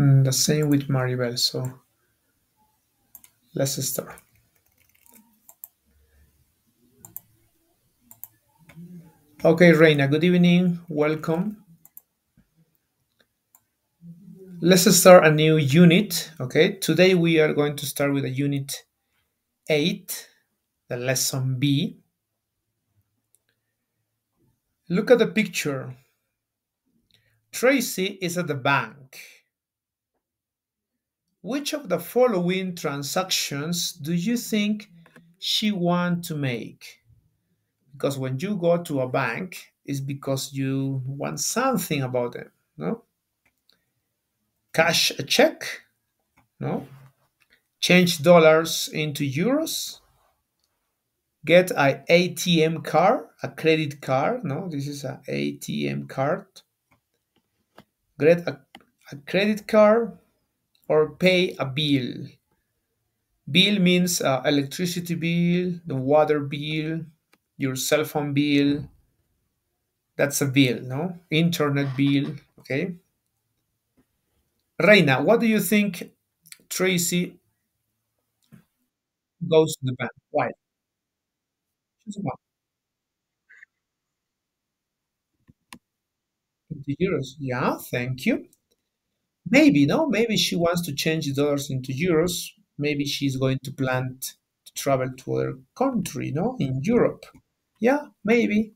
Mm, the same with Maribel. So let's start. Okay, Reina, good evening. Welcome. Let's start a new unit. Okay, today we are going to start with a unit 8, the lesson B. Look at the picture. Tracy is at the bank. Which of the following transactions do you think she want to make? Because when you go to a bank, it's because you want something about them, no? Cash a check, no? Change dollars into euros. Get an ATM card, a credit card, no? This is an ATM card. Get a, a credit card or pay a bill. Bill means uh, electricity bill, the water bill, your cell phone bill. That's a bill, no? Internet bill, okay? Reina, what do you think Tracy goes to the bank? Why? Euros. Yeah, thank you. Maybe, no? Maybe she wants to change the dollars into euros. Maybe she's going to plan to travel to other country, no? In Europe. Yeah, maybe.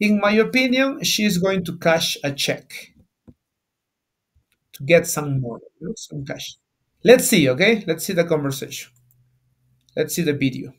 In my opinion, she's going to cash a check to get some more, some cash. Let's see, okay? Let's see the conversation. Let's see the video.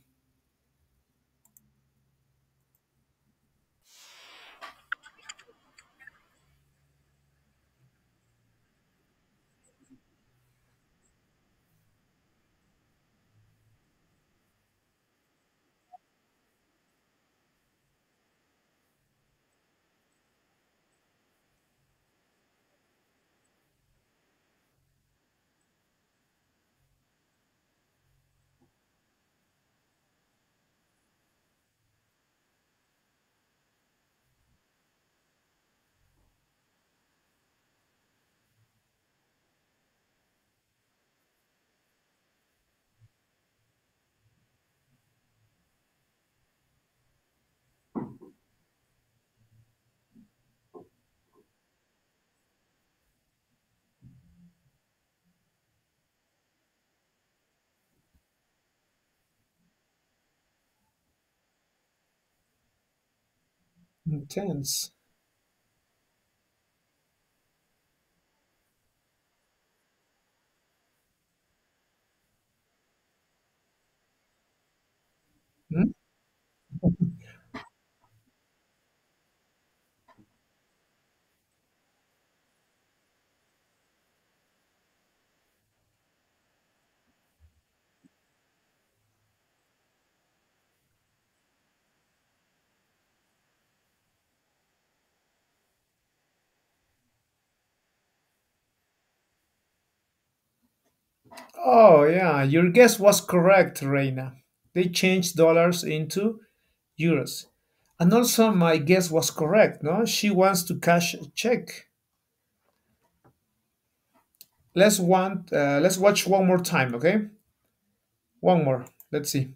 Intense. Oh, yeah, your guess was correct, Reina. They changed dollars into euros. And also, my guess was correct, no? She wants to cash a check. Let's want, uh, let's watch one more time, okay? One more. Let's see.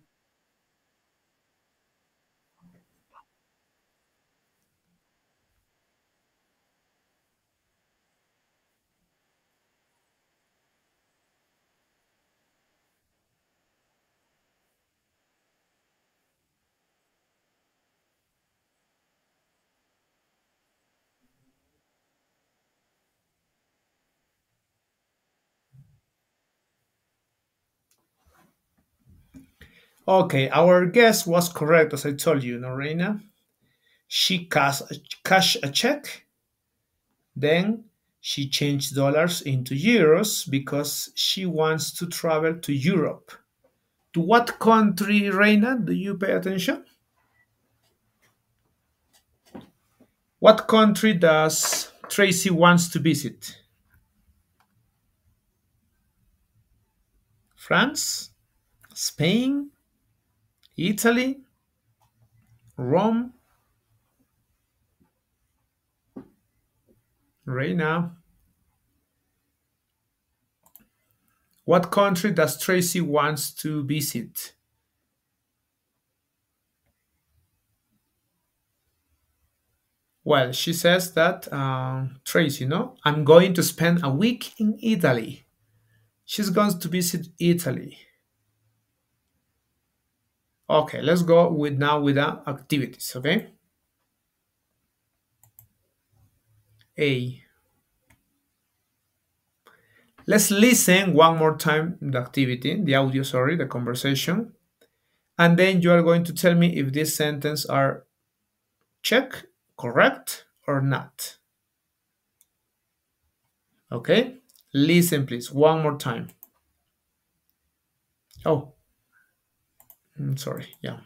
Okay, our guess was correct, as I told you, Norena. She cash, cash a check, then she changed dollars into euros because she wants to travel to Europe. To what country, Reina, do you pay attention? What country does Tracy wants to visit? France, Spain, Italy, Rome. Reina. What country does Tracy wants to visit? Well, she says that um, Tracy, no, I'm going to spend a week in Italy. She's going to visit Italy. Okay, let's go with now with the activities, okay? A. Let's listen one more time the activity, the audio, sorry, the conversation. And then you are going to tell me if these sentences are check, correct, or not. Okay? Listen, please, one more time. Oh, Mm, sorry, yeah.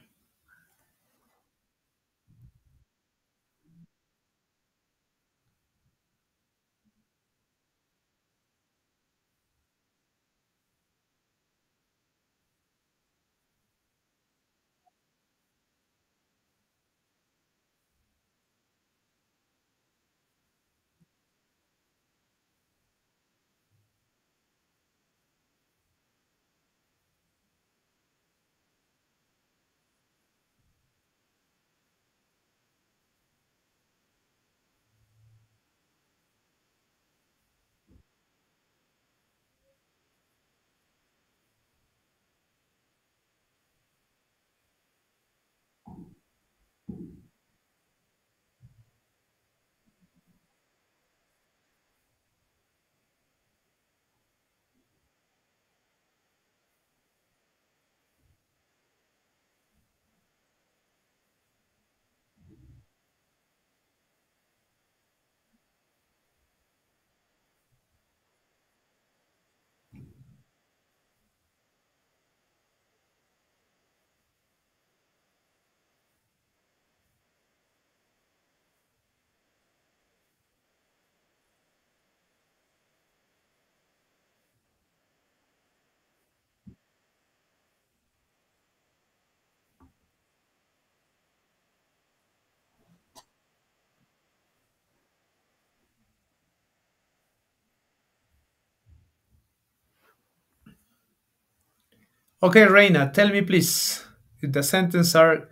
Okay, Reina, tell me please if the sentence are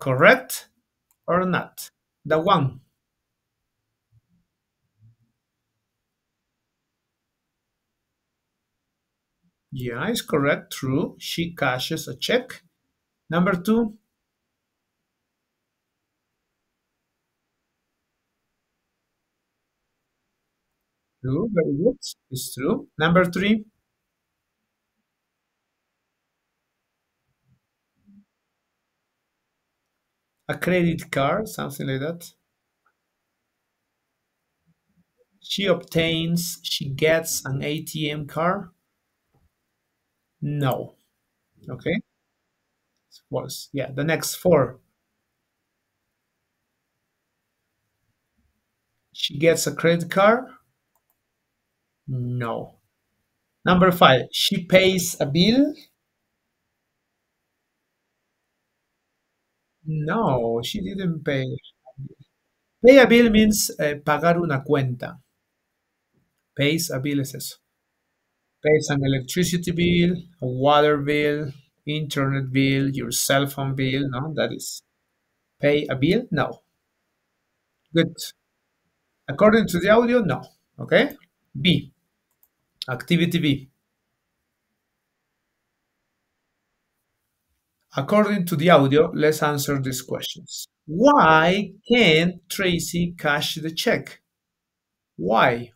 correct or not. The one. Yeah, it's correct, true. She cashes a check. Number two. True, very good. It's true. Number three. A credit card, something like that. She obtains, she gets an ATM card. No. Okay. Was yeah. The next four. She gets a credit card. No. Number five. She pays a bill. No, she didn't pay. Pay a bill means eh, pagar una cuenta. Pays a bill es eso. Pays an electricity bill, a water bill, internet bill, your cell phone bill. No, that is pay a bill. No. Good. According to the audio, no. Okay. B. Activity B. According to the audio, let's answer these questions. Why can't Tracy cash the check? Why?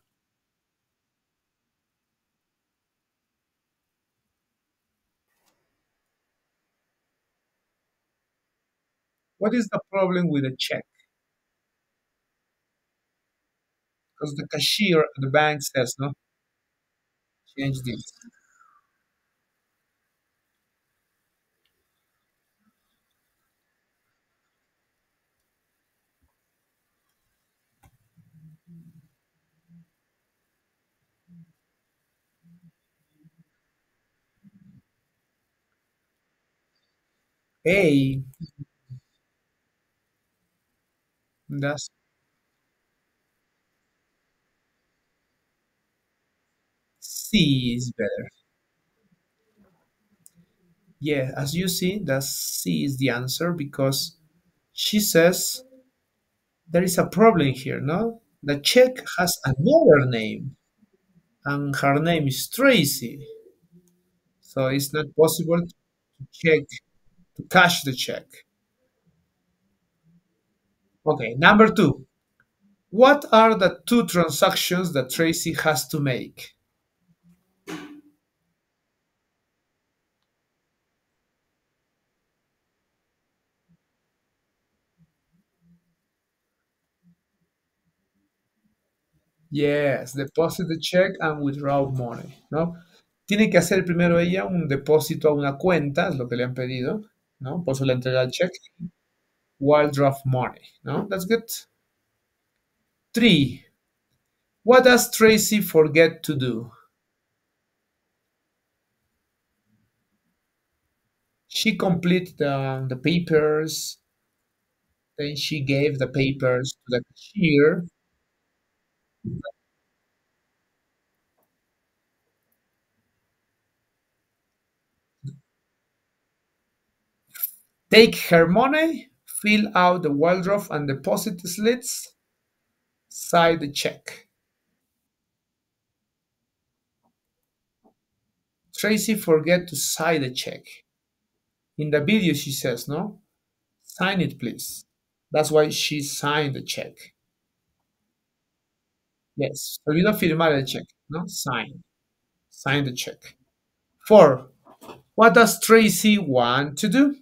What is the problem with a check? Because the cashier at the bank says, no, change this. A, that's C is better. Yeah, as you see, that C is the answer because she says there is a problem here, no? The check has another name, and her name is Tracy. So it's not possible to check, to cash the check. Okay, number two. What are the two transactions that Tracy has to make? Yes, deposit the check and withdraw money, ¿no? Tiene que hacer primero ella un depósito a una cuenta, es lo que le han pedido, ¿no? Por eso le entrega el check, while draft money, ¿no? That's good. Three. What does Tracy forget to do? She completed the, the papers, then she gave the papers to the cashier. Take her money, fill out the wardrobe and deposit slips, sign the check. Tracy forget to sign the check. In the video, she says, no? Sign it, please. That's why she signed the check. Yes, olvidó firmar el check, no? Sign. Sign the check. Four. What does Tracy want to do?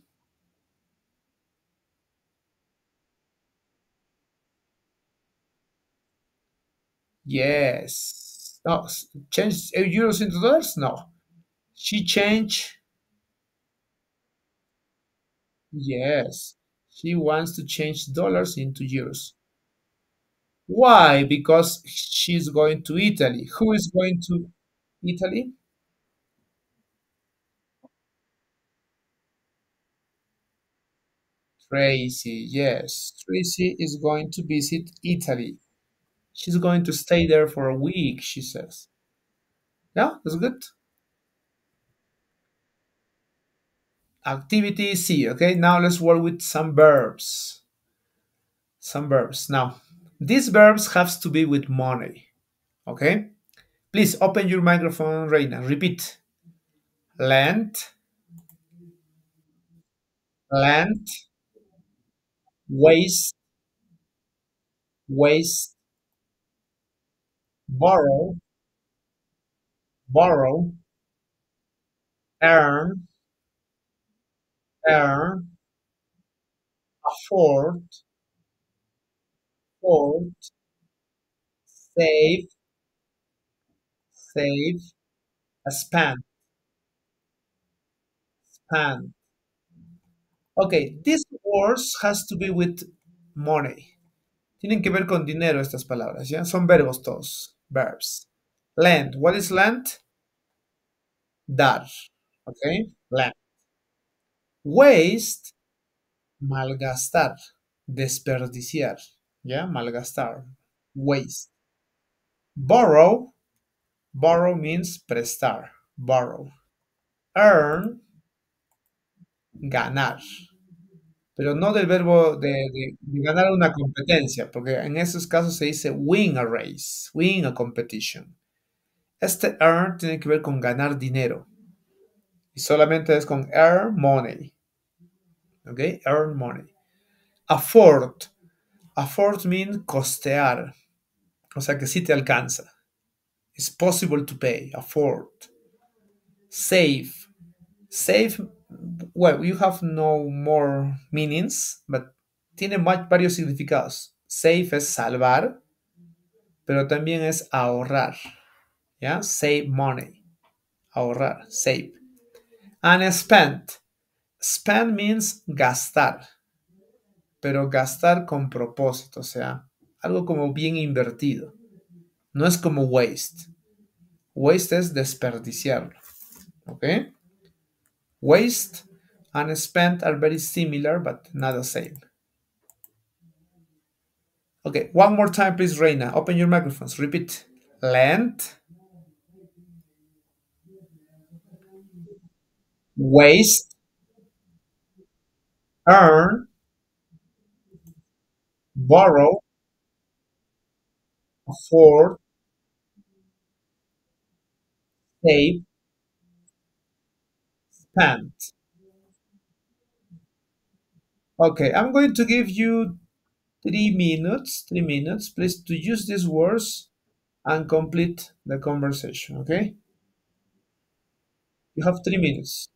Yes. No, change eh, euros into dollars? No. She changed. Yes. She wants to change dollars into euros. Why? Because she's going to Italy. Who is going to Italy? Tracy. Yes. Tracy is going to visit Italy. She's going to stay there for a week, she says. Yeah, that's good. Activity C. Okay, now let's work with some verbs. Some verbs. Now, these verbs have to be with money. Okay, please open your microphone now. Repeat. Lend, lend, waste, waste, borrow, borrow, earn, earn, afford, afford, save, save, spend, spend. Okay, these words has to be with money. Tienen que ver con dinero estas palabras, ¿ya? Son verbos todos, verbs. Lend, what is lend? Dar, okay? Lend. Waste, malgastar, desperdiciar, Yeah? Malgastar, waste. Borrow, borrow means prestar, borrow. Earn, ganar, pero no del verbo de, ganar una competencia, porque en esos casos se dice win a race, win a competition. Este earn tiene que ver con ganar dinero y solamente es con earn money. ¿Ok? Earn money. Afford. Afford means costear. O sea que sí te alcanza. It's possible to pay. Afford. Save. Save well, you have no more meanings, but tiene varios significados. Save es salvar, pero también es ahorrar. ¿Ya? Save money. Ahorrar, save. And spend. Spend means gastar, pero gastar con propósito, o sea, algo como bien invertido. No es como waste. Waste es desperdiciarlo. ¿Ok? Waste and spend are very similar, but not the same. Okay, one more time, please, Reina. Open your microphones. Repeat. Lend. Waste. Earn. Borrow. Afford. Save. Spend. Okay, I'm going to give you three minutes, three minutes, please, to use these words and complete the conversation, okay? You have three minutes.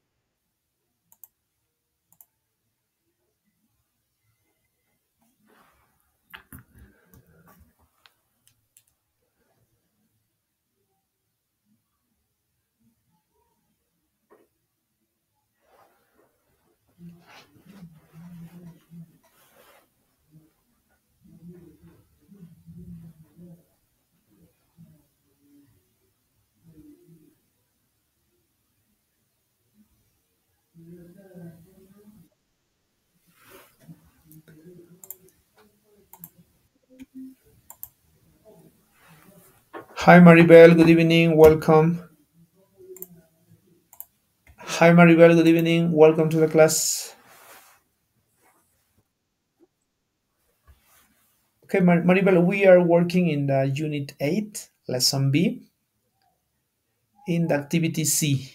Hi, Maribel. Good evening. Welcome. Hi, Maribel. Good evening. Welcome to the class. Okay, Mar- Maribel, we are working in the Unit 8, Lesson B, in the Activity C.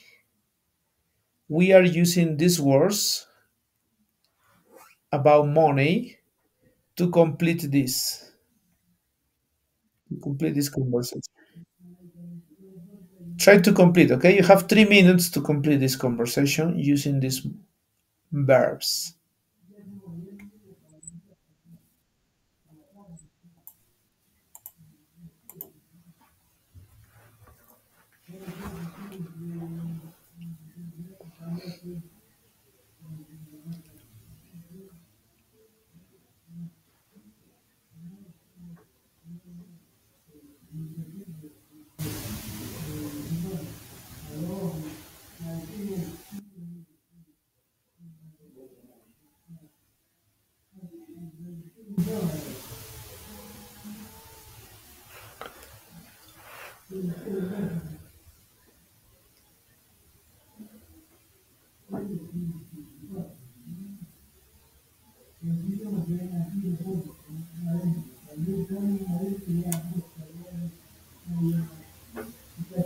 We are using these words about money to complete this, to complete this conversation. Try to complete, okay? You have three minutes to complete this conversation using these verbs.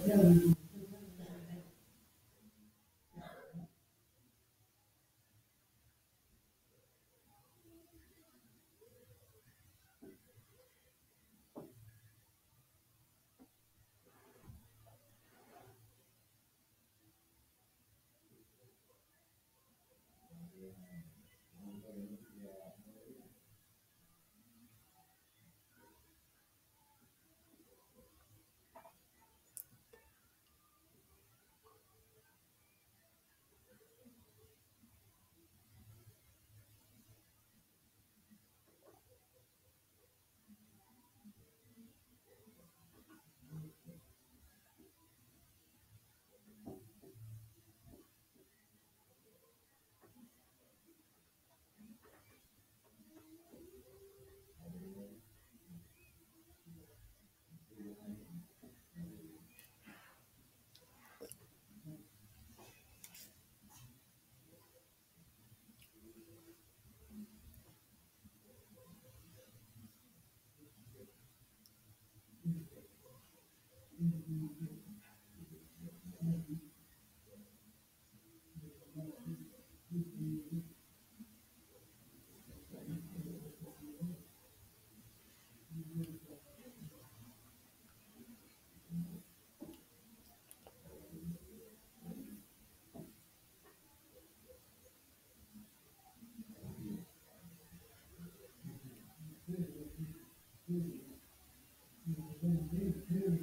Yeah.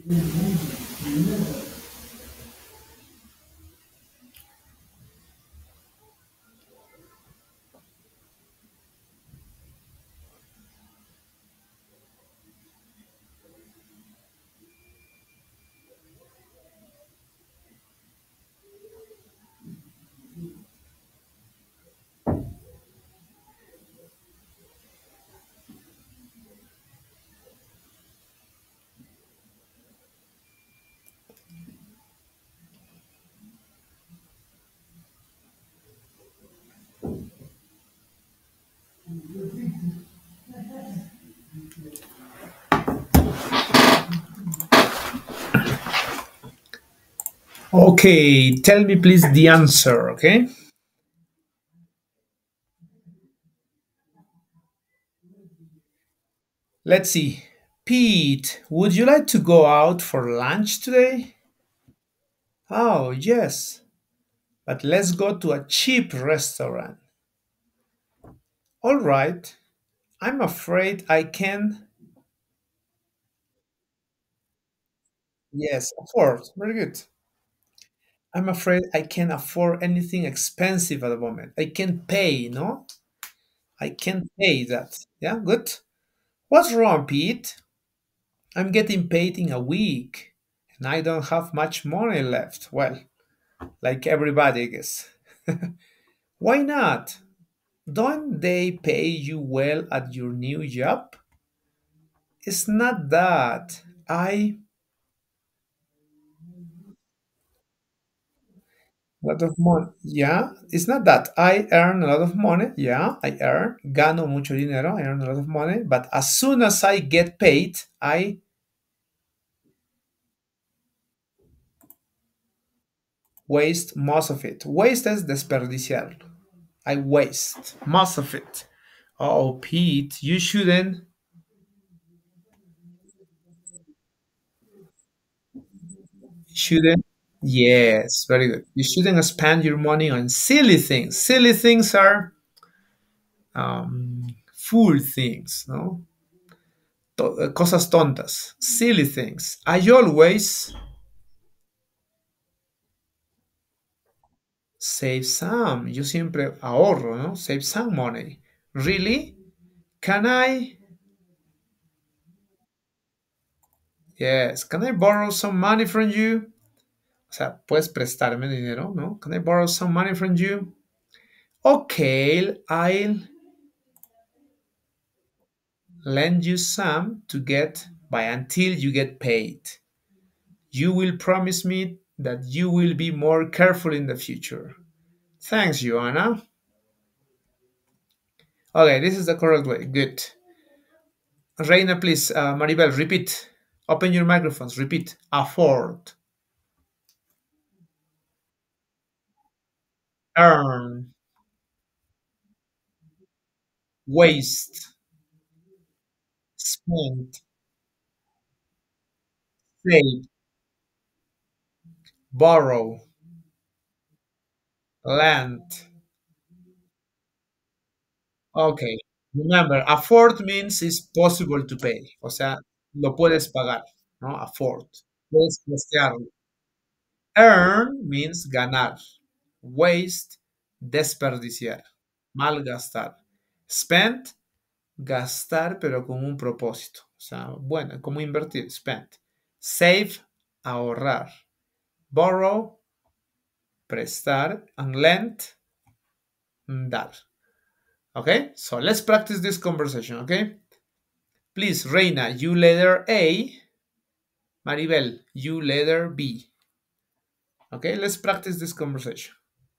Mm-hmm. Okay, tell me please the answer, okay? Let's see. Pete, would you like to go out for lunch today? Oh, yes. But let's go to a cheap restaurant. All right. I'm afraid I can. Yes, afford. Very good. I'm afraid I can't afford anything expensive at the moment. I can't pay, no? I can't pay that. Yeah, good. What's wrong, Pete? I'm getting paid in a week I don't have much money left. Well, like everybody, I guess. Why not? Don't they pay you well at your new job? It's not that. I a lot of money. Yeah, it's not that. I earn a lot of money. Yeah, I earn. Gano mucho dinero. I earn a lot of money. But as soon as I get paid, I waste most of it. Waste es desperdiciar. I waste most of it. Oh, Pete, you shouldn't. Shouldn't. Yes, very good. You shouldn't spend your money on silly things. Silly things are um, fool things, no? Eh, cosas tontas, silly things. I always save some. Yo siempre ahorro, ¿no? Save some money. Really? Can I? Yes. Can I borrow some money from you? O sea, puedes prestarme dinero, ¿no? Can I borrow some money from you? Okay, I'll lend you some to get by until you get paid. You will promise me that you will be more careful in the future. Thanks, Joanna. Okay, this is the correct way. Good. Reina, please, uh, Maribel, repeat. Open your microphones. Repeat. Afford. Earn. Waste. Spend. Save. Borrow. Lend. Okay. Remember, afford means it's possible to pay. O sea, lo puedes pagar, ¿no? Afford. Puedes costearlo. Earn means ganar. Waste, desperdiciar. Malgastar. Spend, gastar, pero con un propósito. O sea, bueno, como invertir. Spend. Save, ahorrar. Borrow, prestar. And lend, dar. Okay, so let's practice this conversation, okay? Please, Reina, you letter A. Maribel, you letter B. Okay, let's practice this conversation.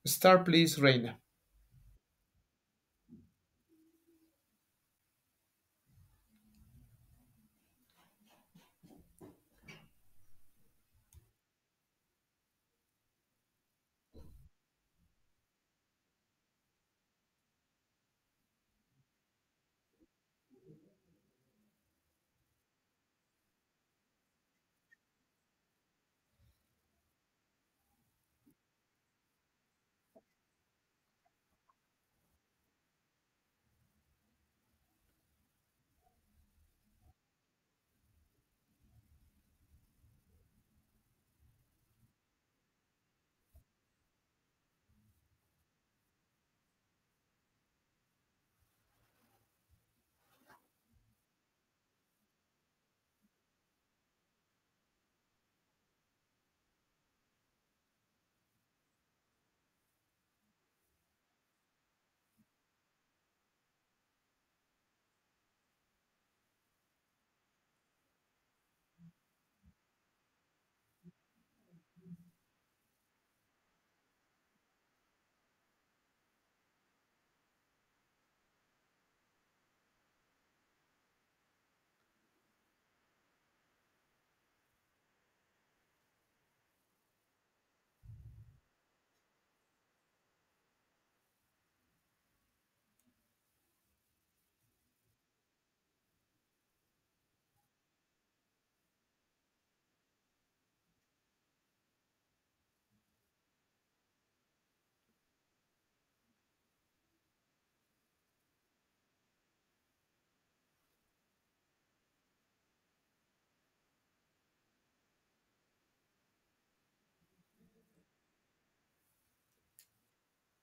Start, please, Reina.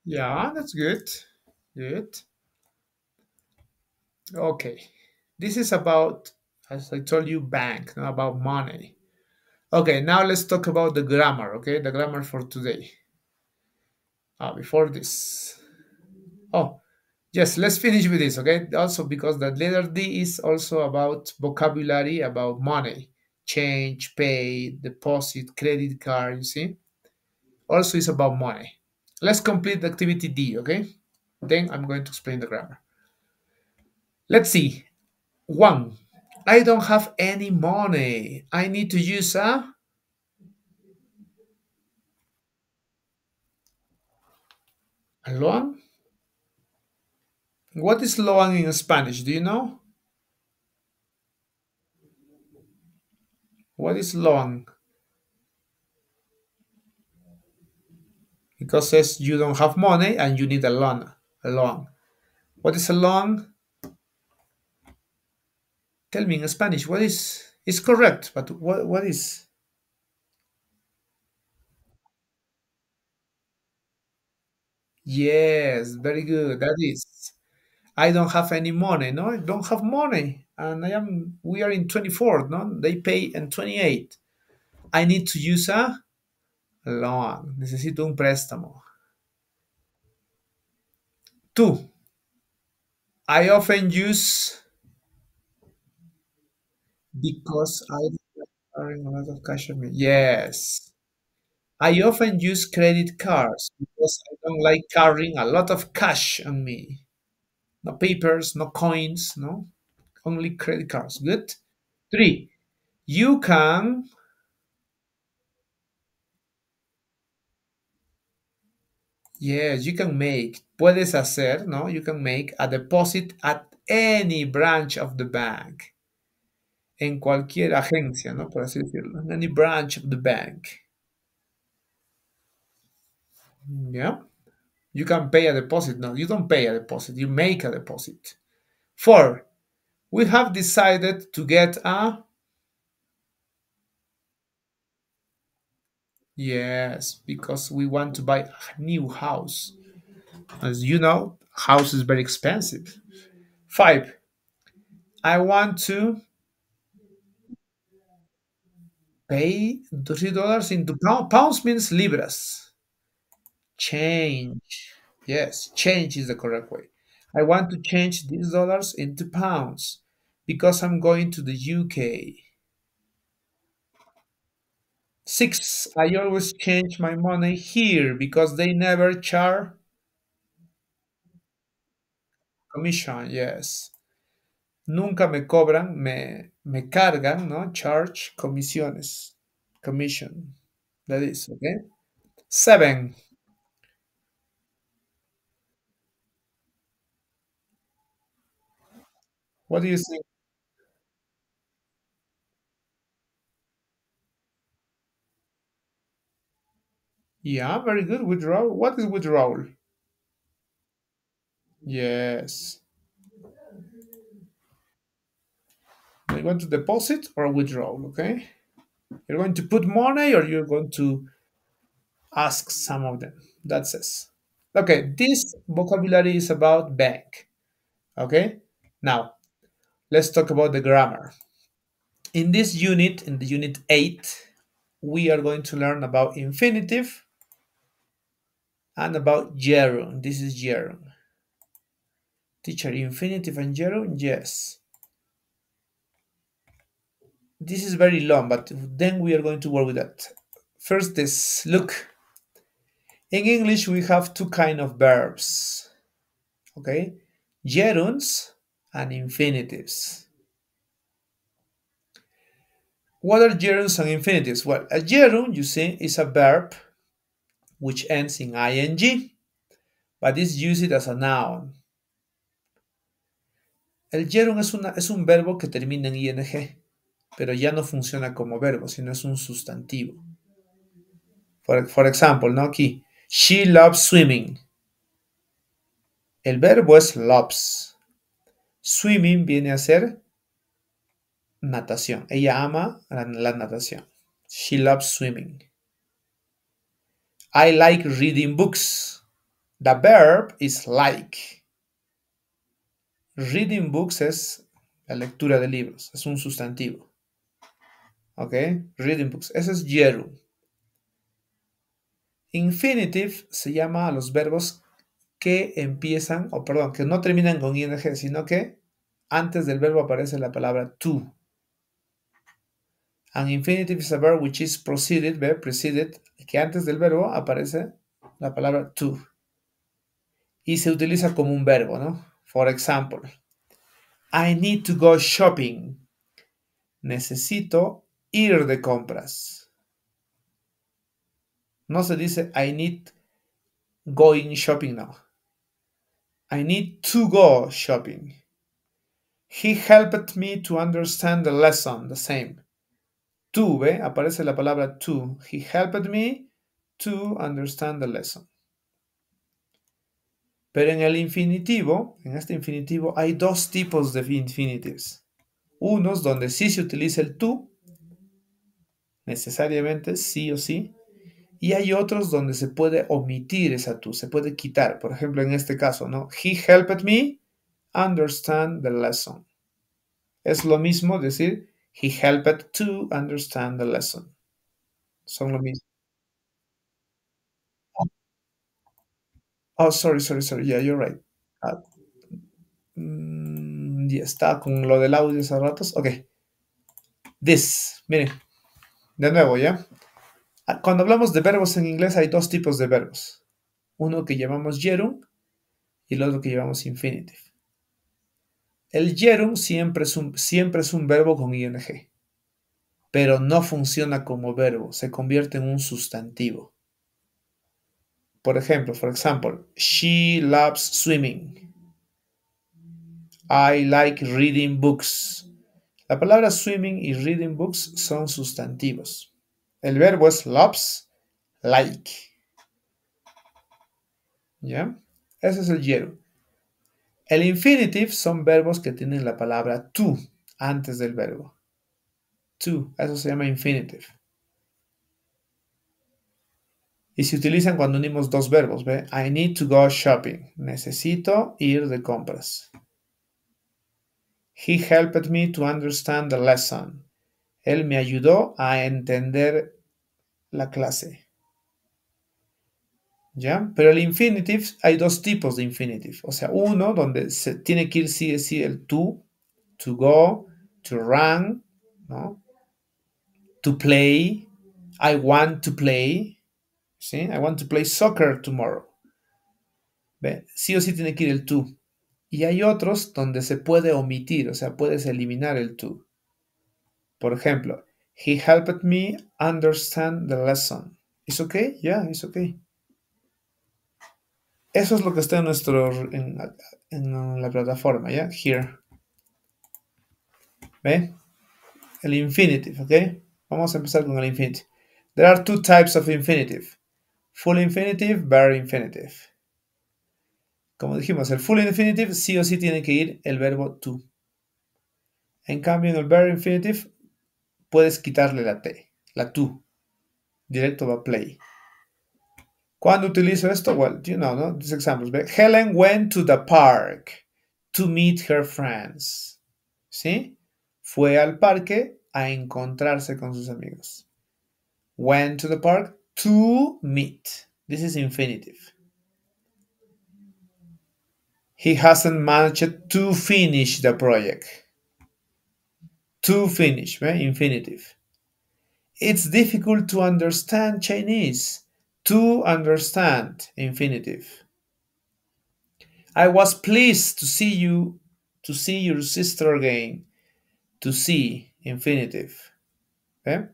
Yeah, that's good. Good. Okay. This is about, as I told you, bank, not about money. Okay, now let's talk about the grammar, okay? The grammar for today. Ah, before this. Oh, yes, let's finish with this, okay? Also, because the letter D is also about vocabulary, about money, change, pay, deposit, credit card, you see? Also, it's about money. Let's complete activity D, okay? Then I'm going to explain the grammar. Let's see. One, I don't have any money. I need to use a a loan. What is loan in Spanish? Do you know? What is loan? Because says you don't have money and you need a loan. A loan. What is a loan? Tell me in Spanish. What is? It's correct, but what what is? Yes, very good. That is. I don't have any money. No, I don't have money, and I am. We are in 24th. No, they pay in 28. I need to use a loan. Necesito un préstamo. Two. I often use because I carrying a lot of cash on me. Yes. I often use credit cards because I don't like carrying a lot of cash on me. No papers, no coins, no. Only credit cards. Good. Three. You can Yes, you can make, puedes hacer, ¿no? You can make a deposit at any branch of the bank. En cualquier agencia, ¿no? Por así decirlo. Any branch of the bank. Yeah. You can pay a deposit. No, you don't pay a deposit. You make a deposit. Four. We have decided to get a Yes, because we want to buy a new house. As you know, house is very expensive. Five. I want to pay three dollars into pound. Pounds means libras. Change. Yes, change is the correct way. I want to change these dollars into pounds because I'm going to the UK. Six. I always change my money here because they never charge commission. Yes. Nunca me cobran, me, me cargan, ¿no? Charge comisiones. Commission. That is, okay? Seven. What do you think? Yeah, very good. Withdrawal. What is withdrawal? Yes. You're going to deposit or withdrawal, okay? You're going to put money or you're going to ask some of them. That's it. Okay, this vocabulary is about bank. Okay, now let's talk about the grammar. In this unit, in the unit 8, we are going to learn about infinitive and about gerund. This is gerund. Teacher, infinitive and gerund? Yes. This is very long, but then we are going to work with that. First, this look. In English, we have two kind of verbs. Okay, gerunds and infinitives. What are gerunds and infinitives? Well, a gerund, you see, is a verb which ends in ing, but is used as a noun. El gerund es, es un verbo que termina en ing, pero ya no funciona como verbo, sino es un sustantivo. For, for example, ¿no? Aquí, she loves swimming. El verbo es loves. Swimming viene a ser natación. Ella ama la natación. She loves swimming. I like reading books. The verb is like. Reading books es la lectura de libros, es un sustantivo. ¿Ok? Reading books. Ese es yeru. Infinitive se llama a los verbos que empiezan, o perdón, que no terminan con ing, sino que antes del verbo aparece la palabra to. An infinitive is a verb which is preceded, ve, preceded, que antes del verbo aparece la palabra to. Y se utiliza como un verbo, ¿no? For example, I need to go shopping. Necesito ir de compras. No se dice I need going shopping, now. I need to go shopping. He helped me to understand the lesson, the same. To, ¿ve? Aparece la palabra to. He helped me to understand the lesson. Pero en el infinitivo, en este infinitivo, hay dos tipos de infinitives. Unos donde sí se utiliza el to, necesariamente, sí o sí, y hay otros donde se puede omitir esa to, se puede quitar. Por ejemplo, en este caso, ¿no? He helped me understand the lesson. Es lo mismo decir, he helped to understand the lesson. Son lo mismo. Oh, sorry, sorry, sorry. Yeah, you're right. Uh, mm, ya está con lo del audio hace ratos. Ok. This. Miren. De nuevo, ¿ya? Ah, cuando hablamos de verbos en inglés hay dos tipos de verbos. Uno que llamamos gerund y el otro que llamamos infinitive. El gerund siempre es un, siempre es un verbo con ing, pero no funciona como verbo, se convierte en un sustantivo. Por ejemplo, for example, she loves swimming. I like reading books. La palabra swimming y reading books son sustantivos. El verbo es loves, like. ¿Ya? Ese es el gerund. El infinitive son verbos que tienen la palabra to antes del verbo. To, eso se llama infinitive. Y se utilizan cuando unimos dos verbos, ¿ve? I need to go shopping. Necesito ir de compras. He helped me to understand the lesson. Él me ayudó a entender la clase. Pero el infinitive, hay dos tipos de infinitive. O sea, uno donde se tiene que ir sí, sí el to, to go, to run, ¿no? To play, I want to play, ¿sí? I want to play soccer tomorrow. ¿Ve? Sí o sí tiene que ir el to. Y hay otros donde se puede omitir, o sea, puedes eliminar el to. Por ejemplo, he helped me understand the lesson. ¿Es okay? Yeah, it's okay. Eso es lo que está en nuestro en, la plataforma, ¿ya? Here. ¿Ve? El infinitive, ¿ok? Vamos a empezar con el infinitive. There are two types of infinitive. Full infinitive, bare infinitive. Como dijimos, el full infinitive sí o sí tiene que ir el verbo to. En cambio, en el bare infinitive puedes quitarle la T, la to. Directo va play. ¿Cuándo utilizo esto? Well, you know, no? These examples. But Helen went to the park to meet her friends. ¿Sí? Fue al parque a encontrarse con sus amigos. Went to the park to meet. This is infinitive. He hasn't managed to finish the project. To finish, right? Infinitive. It's difficult to understand Chinese. To understand, infinitive. I was pleased to see you, to see your sister again. To see, infinitive. ¿Eh?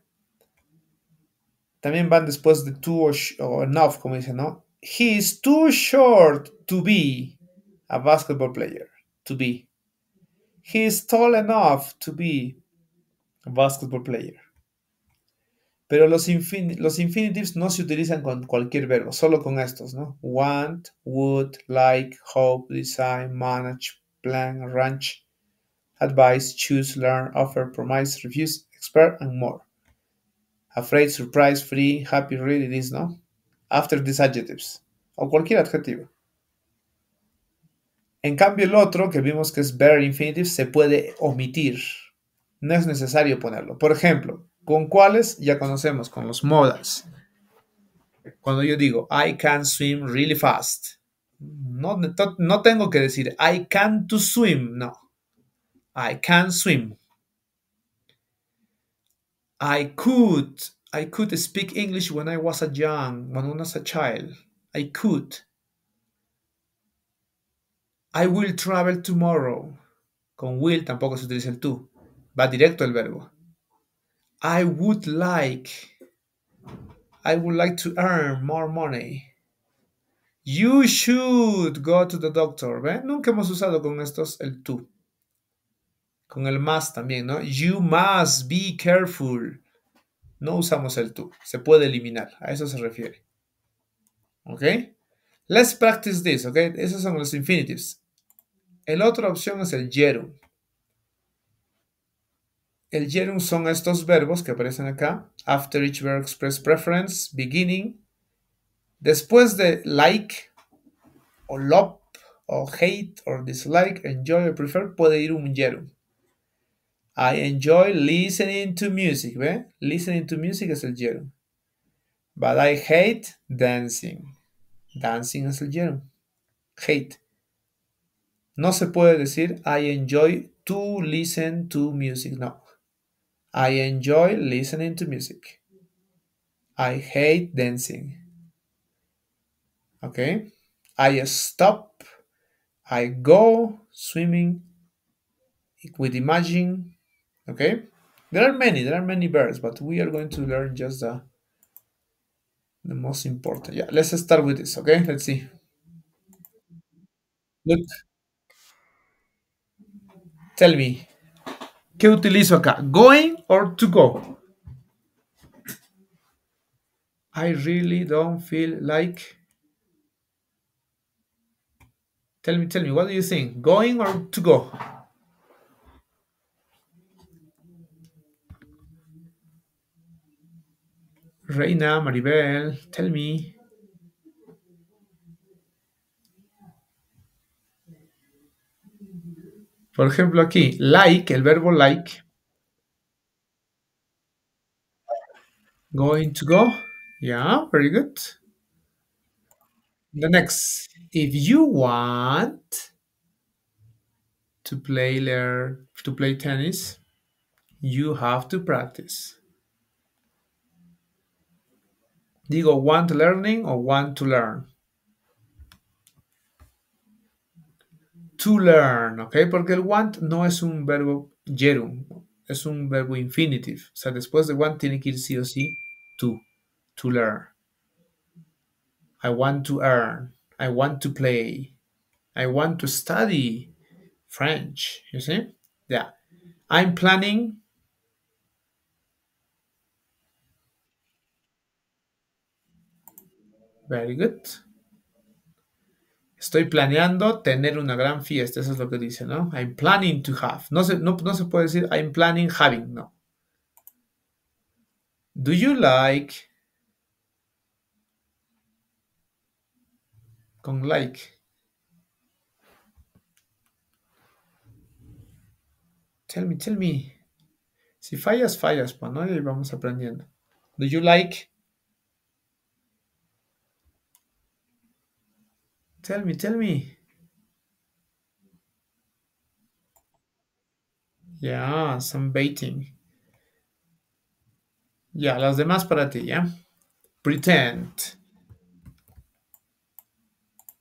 También van después de too o, o enough, como dicen, ¿no? He is too short to be a basketball player. To be. He is tall enough to be a basketball player. Pero los, infin infinitives no se utilizan con cualquier verbo, solo con estos, ¿no? Want, would, like, hope, design, manage, plan, ranch, advise, choose, learn, offer, promise, refuse, expert, and more. Afraid, surprise, free, happy, really, this, ¿no? After these adjectives. O cualquier adjetivo. En cambio, el otro que vimos que es better infinitive se puede omitir. No es necesario ponerlo. Por ejemplo, ¿con cuáles? Ya conocemos, con los modals. Cuando yo digo, I can swim really fast. No, no tengo que decir, I can to swim. No. I can swim. I could. I could speak English when I was a young, when I was a child. I could. I will travel tomorrow. Con will tampoco se utiliza el to. Va directo el verbo. I would like. I would like to earn more money. You should go to the doctor. Nunca hemos usado con estos el to. Con el must también, ¿no? You must be careful. No usamos el to. Se puede eliminar. A eso se refiere. ¿Ok? Let's practice this, ¿ok? Esos son los infinitives. La otra opción es el gerund. El gerund son estos verbos que aparecen acá. After each verb express preference, beginning. Después de like, o love, o hate, o dislike, enjoy o prefer, puede ir un gerund. I enjoy listening to music, ¿ve? Listening to music es el gerund. But I hate dancing. Dancing es el gerund. Hate. No se puede decir I enjoy to listen to music. No. I enjoy listening to music. I hate dancing. Okay. I stop. I go swimming with imagine. Okay. There are many, there are many verbs, but we are going to learn just the, the most important. Yeah, let's start with this, okay? Let's see. Look. Tell me. ¿Qué utilizo acá? Going or to go? I really don't feel like. Tell me, tell me, what do you think? Going or to go? Reina, Maribel, tell me. Por ejemplo, aquí, like, el verbo like. Going to go. Yeah, very good. The next, if you want to play learn to play tennis, you have to practice. Digo want learning or want to learn. To learn, ¿ok? Porque el want no es un verbo gerund, es un verbo infinitive. O sea, después de want tiene que ir sí o sí to, to learn. I want to earn. I want to play. I want to study French. You see? Yeah. I'm planning. Very good. Estoy planeando tener una gran fiesta. Eso es lo que dice, ¿no? I'm planning to have. No se, no, no se puede decir I'm planning having. No. Do you like con like. Tell me, tell me. Si fallas, fallas, pues, ¿no? Y vamos aprendiendo. Do you like? Tell me, tell me. Yeah, some baiting. Ya, las demás para ti, ¿ya? Pretend.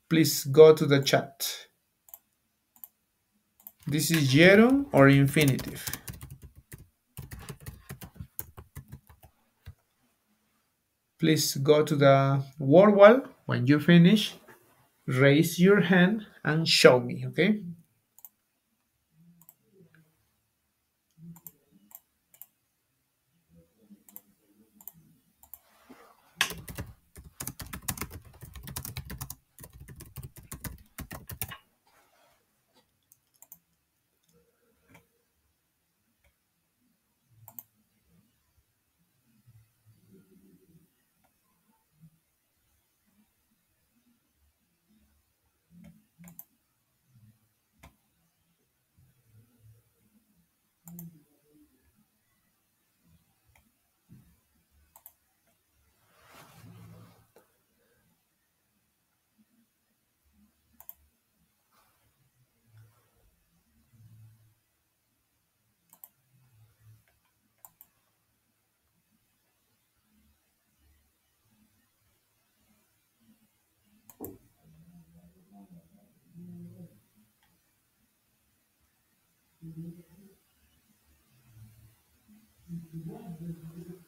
Please go to the chat. This is gerund or infinitive? Please go to the Wordwall. When you finish, raise your hand and show me, okay? Thank you.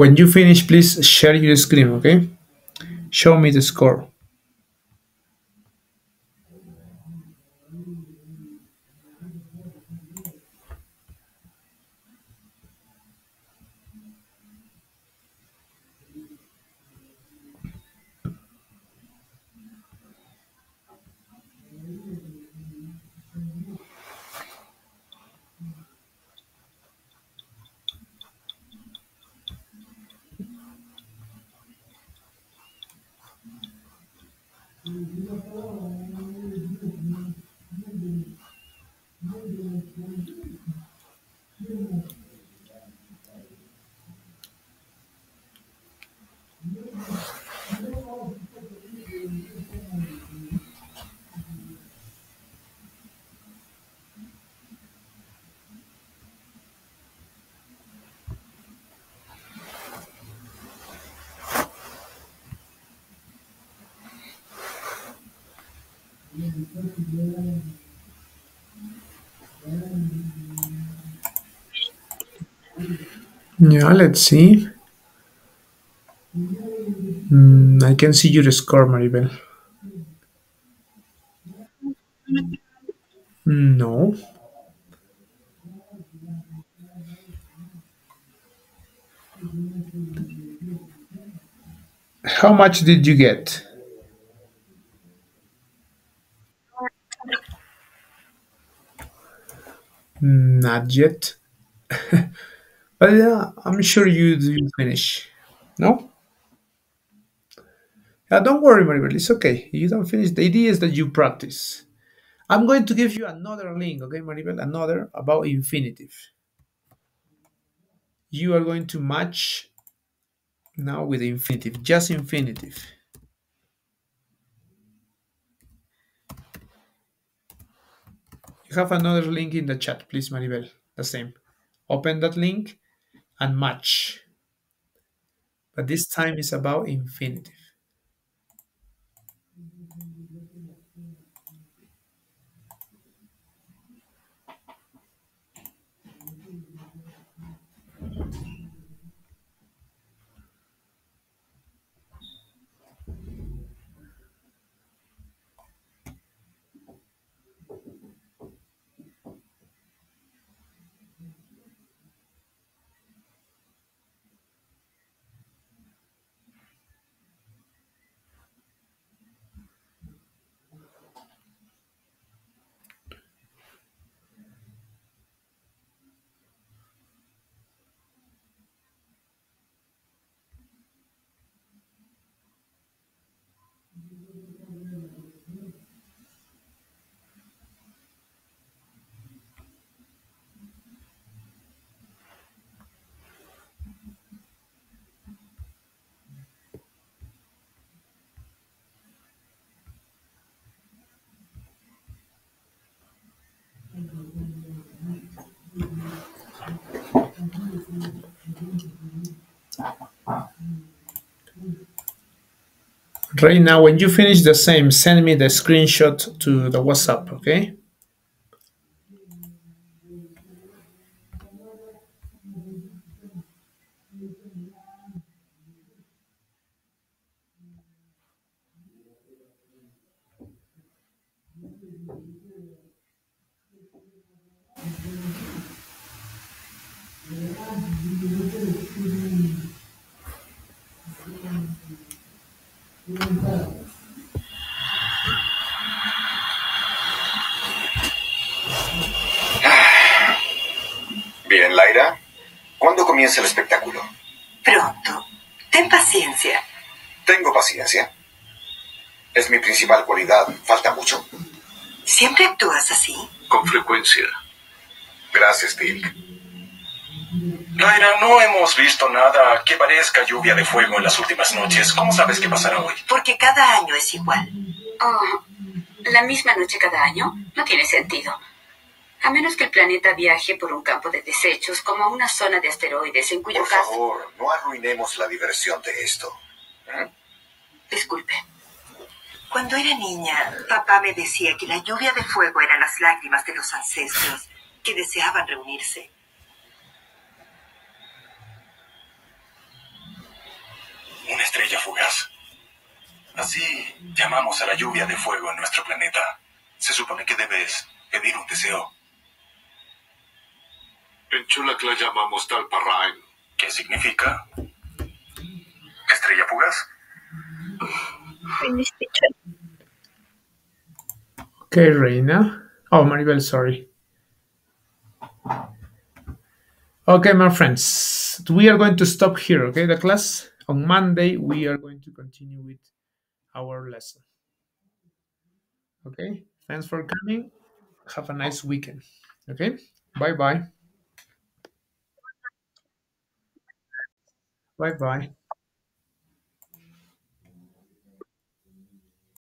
When you finish, please share your screen, okay? Show me the score. Yeah, let's see. Mm, I can see your score, Maribel. Mm, No. How much did you get? Not yet. But yeah, I'm sure you you finish. No? Yeah, don't worry, Maribel. It's okay. You don't finish. The idea is that you practice. I'm going to give you another link, okay, Maribel? Another about infinitive. You are going to match now with infinitive, just infinitive. Have another link in the chat, please, Maribel. The same. Open that link and match. But this time is about infinitive. Right now, when you finish the same, send me the screenshot to the WhatsApp, okay? Paciencia. Tengo paciencia. Es mi principal cualidad. Falta mucho. ¿Siempre actúas así? Con frecuencia. Gracias, Tilk. Laira, no hemos visto nada que parezca lluvia de fuego en las últimas noches. ¿Cómo sabes qué pasará hoy? Porque cada año es igual. Oh, ¿la misma noche cada año? No tiene sentido. A menos que el planeta viaje por un campo de desechos como una zona de asteroides, en cuyo Por caso... favor, no arruinemos la diversión de esto. ¿Eh? Disculpe. Cuando era niña, papá me decía que la lluvia de fuego eran las lágrimas de los ancestros que deseaban reunirse. Una estrella fugaz. Así llamamos a la lluvia de fuego en nuestro planeta. Se supone que debes pedir un deseo. En Chulak la llamamos Talparrain. ¿Qué significa? ¿Estrella fugaz? Okay, Reina. Oh, Maribel, sorry. Okay, my friends, we are going to stop here, okay, the class. On Monday, we are going to continue with our lesson. Okay, thanks for coming. Have a nice weekend. Okay, Bye bye Bye bye.